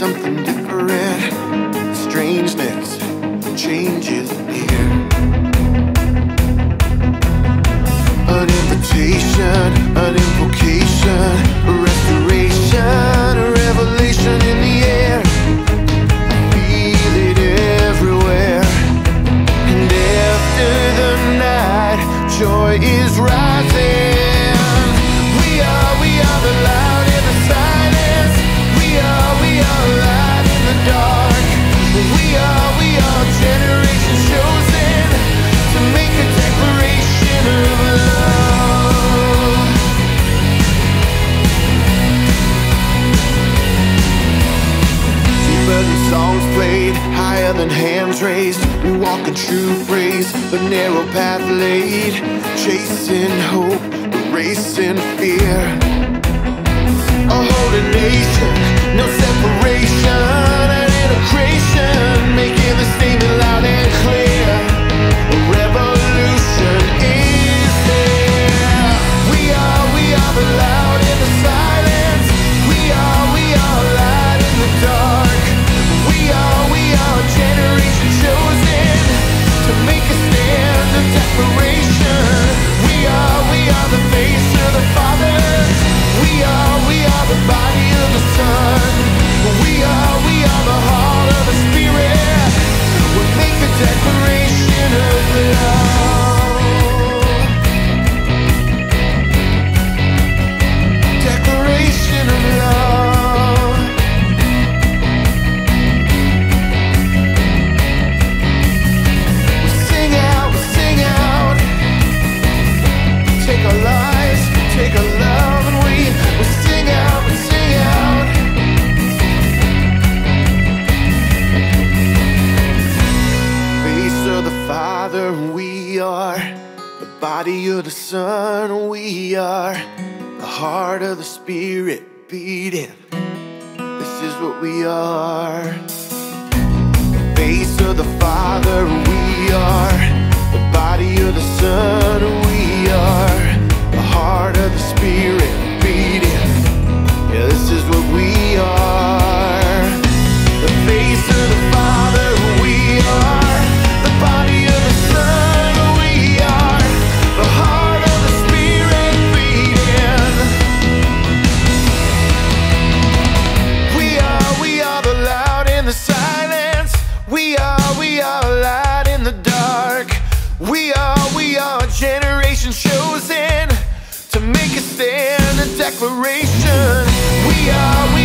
something different. Strangeness changes here. An invitation. songs played higher than hands raised. We walk in true praise. the narrow path laid, chasing hope, racing fear. are the body of the Son. We are the heart of the spirit beating. This is what we are. The face of the Father. we are a generation chosen to make a stand, a declaration. We are. We